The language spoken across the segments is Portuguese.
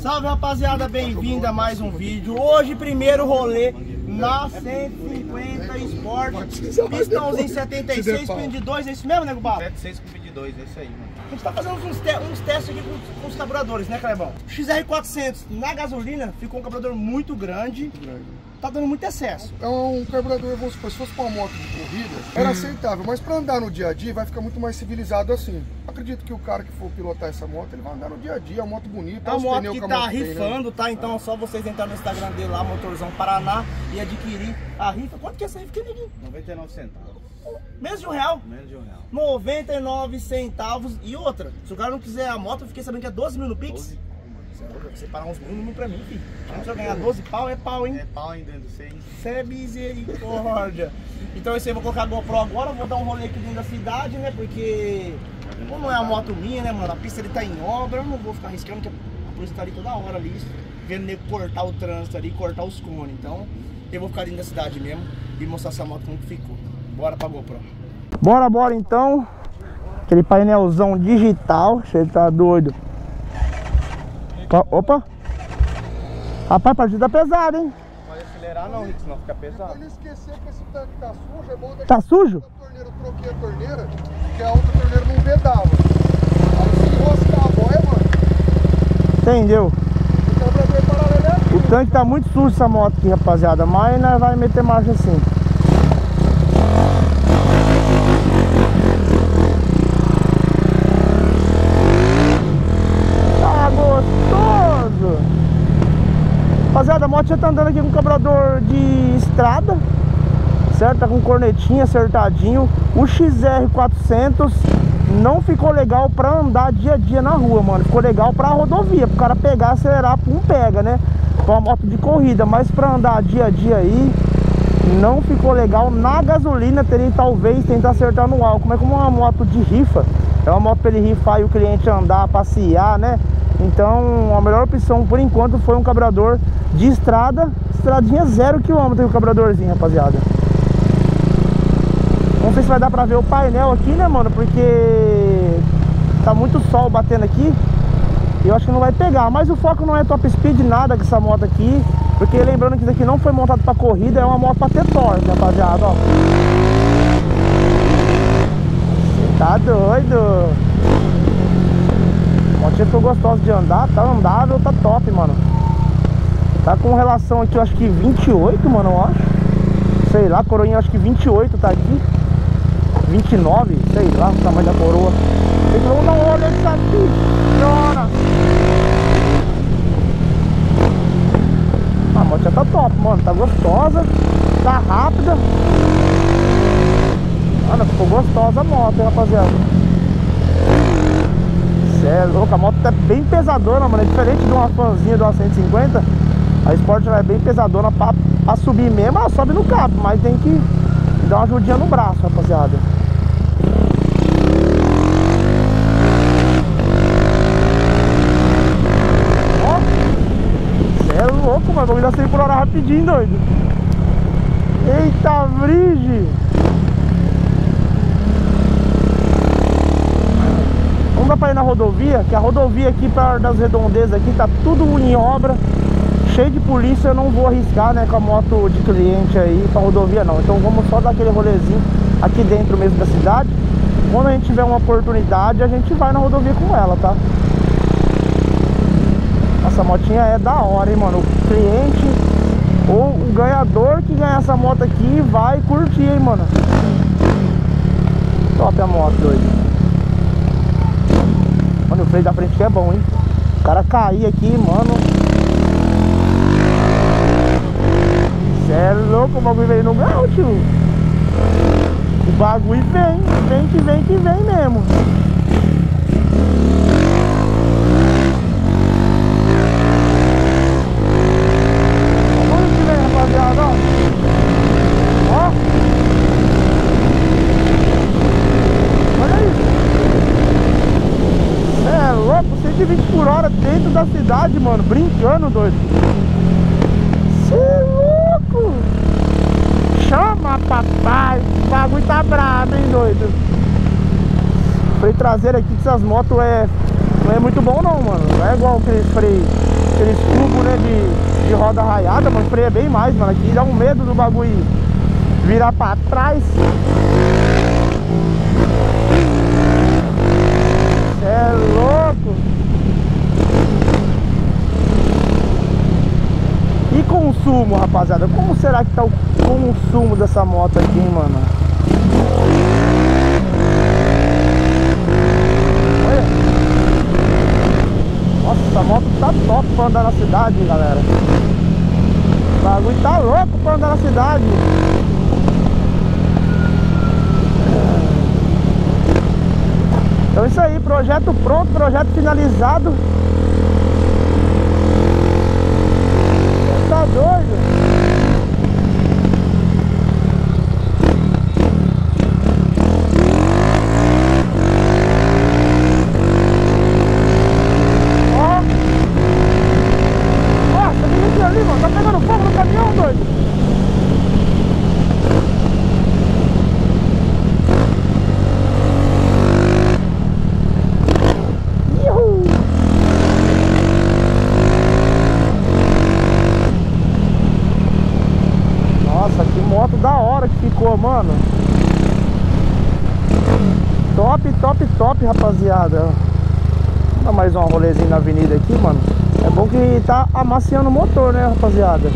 Salve rapaziada, bem-vindo a mais um vídeo. Hoje, primeiro rolê na 150 Sport. Pistãozinho 76, pin de 2, é isso mesmo, nego Bala? 76 com 22, é isso aí, mano. A gente tá fazendo uns, te uns testes aqui com, com, os carburadores, né, Clebão? XR400 na gasolina ficou um carburador muito grande. Muito grande tá dando muito excesso. É um carburador, vamos supor, se fosse para uma moto de corrida, era hum. aceitável, mas para andar no dia a dia vai ficar muito mais civilizado assim. Acredito que o cara que for pilotar essa moto, ele vai andar no dia a dia, é uma moto bonita. É uma moto que, que tá rifando, tem, né? tá? Então é só vocês entrarem no Instagram dele lá, Motorzão Paraná, e adquirir a rifa. Quanto que é essa rifa, queridinho? 99 centavos. Menos de um real? Menos de um real. 99 centavos. E outra, se o cara não quiser a moto, eu fiquei sabendo que é 12 mil no Pix. 12 você parar uns números pra mim, filho. Se eu ganhar 12 pau, é pau, hein? É pau ainda do sei. Cê é misericórdia. então esse aí eu vou colocar a GoPro agora, vou dar um rolê aqui dentro da cidade, né? Porque como não é a moto minha, né, mano? A pista ele tá em obra, eu não vou ficar arriscando, porque a polícia tá ali toda hora ali, vendo nego cortar o trânsito ali, cortar os cones. Então eu vou ficar dentro da cidade mesmo e mostrar essa moto como que ficou. Bora pra GoPro. Bora, bora então. Aquele painelzão digital, você tá doido. Opa! Rapaz, a partida pesada, hein? Não pode acelerar não, Rick, senão fica pesado. Não esquecer que esse tanque tá sujo, é bom deixar... Tá sujo? A torneira, eu troquei a torneira, porque a outra torneira não vedava. Aí se enroscar a boia, mano... Entendeu? O tanque tá muito sujo essa moto aqui, rapaziada, mas nós vai meter marcha assim. Rapaziada, a moto já tá andando aqui com cobrador de estrada Certo? Tá com cornetinha acertadinho O XR400 não ficou legal pra andar dia a dia na rua, mano Ficou legal pra rodovia, pro cara pegar, acelerar, pum, pega, né? Pra uma moto de corrida Mas pra andar dia a dia aí Não ficou legal Na gasolina teria talvez tentar acertar no álcool Mas como é uma moto de rifa É uma moto pra ele rifar e o cliente andar, passear, né? Então a melhor opção por enquanto foi um carburador de estrada, estradinha zero quilômetro o carburadorzinho, rapaziada. Não sei se vai dar pra ver o painel aqui, né, mano, porque tá muito sol batendo aqui e eu acho que não vai pegar, mas o foco não é top speed nada com essa moto aqui, porque lembrando que isso aqui não foi montado pra corrida, é uma moto pra ter torque, rapaziada, ó. Você tá doido? Motinha ficou gostosa de andar, tá andável, tá top, mano. Tá com relação aqui, eu acho que 28, mano, eu acho. Sei lá, coroinha, acho que 28 tá aqui. 29, sei lá, o tamanho da coroa. Ele falou, não, olha isso aqui, senhora. A motinha tá top, mano, tá gostosa, tá rápida. Mano, ficou gostosa a moto, hein, rapaziada. É louco, a moto tá bem pesadona, mano. É diferente de uma fanzinha de uma 150. A Sport é bem pesadona pra, pra subir mesmo. Ela sobe no cabo, mas tem que dar uma ajudinha no braço, rapaziada. Ó, é louco, mano. Vamos dar 100 por hora rapidinho, doido. Eita, brige! Ir na rodovia, que a rodovia aqui para das redondezas aqui tá tudo em obra, cheio de polícia, eu não vou arriscar, né, com a moto de cliente aí pra rodovia não. Então vamos só dar aquele rolezinho aqui dentro mesmo da cidade. Quando a gente tiver uma oportunidade, a gente vai na rodovia com ela, tá? Essa motinha é da hora, hein, mano. O cliente ou o ganhador que ganhar essa moto aqui vai curtir, hein, mano. Top a moto, doido. Mano, o freio da frente que é bom, hein? O cara cair aqui, mano. Cê é louco, o bagulho veio no grau, tio. O bagulho vem, vem que vem que vem mesmo. da cidade, mano, brincando, doido. Cê é louco! Chama, papai! O bagulho tá brabo, hein, doido? Freio traseiro aqui dessas motos é... Não é muito bom não, mano. Não é igual aquele freio aqueles cubos, né, de, de roda raiada, mano, freia bem mais, mano. Aqui dá um medo do bagulho virar pra trás. Cê é louco. E consumo, rapaziada? Como será que tá o consumo dessa moto aqui, hein, mano? Olha. Nossa, a moto tá top pra andar na cidade, galera. O bagulho tá louco pra andar na cidade. Então é isso aí, projeto pronto, projeto finalizado. Tá doido? Ó. Nossa, tem gente ali, mano. Tá pegando fogo no caminhão, doido. Ihu. Nossa, que moto da hora que ficou, mano. Top, top, top, rapaziada. Vou dar mais um rolezinho na avenida aqui, mano. É bom que tá amaciando o motor, né, rapaziada?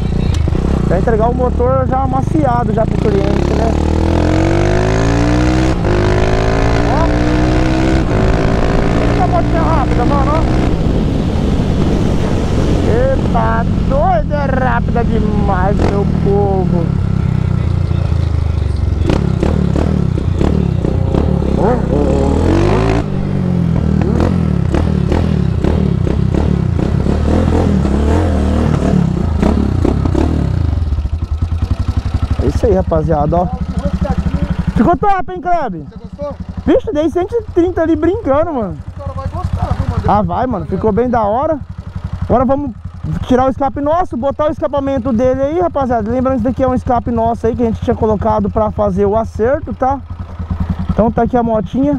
Vai entregar o motor já amaciado já pro cliente, né? Ó. Eita, motinha rápida, mano, ó. Eita, doida, é rápida demais, meu povo. É isso aí, rapaziada, ó. Ficou top, hein, Kleb? Você gostou? Vixe, dei 130 ali brincando, mano. O cara vai gostar, viu, mano? Ah, vai, mano. Ficou bem da hora. Agora vamos tirar o escape nosso, botar o escapamento dele aí, rapaziada. Lembrando que isso daqui é um escape nosso aí que a gente tinha colocado pra fazer o acerto, tá? Então tá aqui a motinha.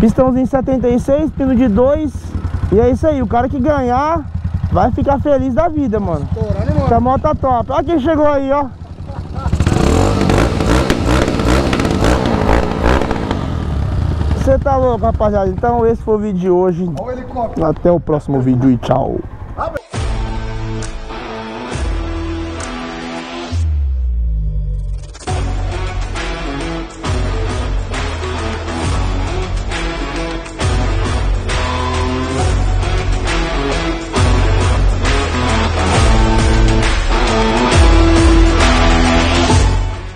Pistãozinho 76, pino de 2. E é isso aí. O cara que ganhar vai ficar feliz da vida, mano. Estourando, mano. Essa moto tá top. Olha quem chegou aí, ó. Você tá louco, rapaziada? Então esse foi o vídeo de hoje. Até o próximo vídeo e tchau.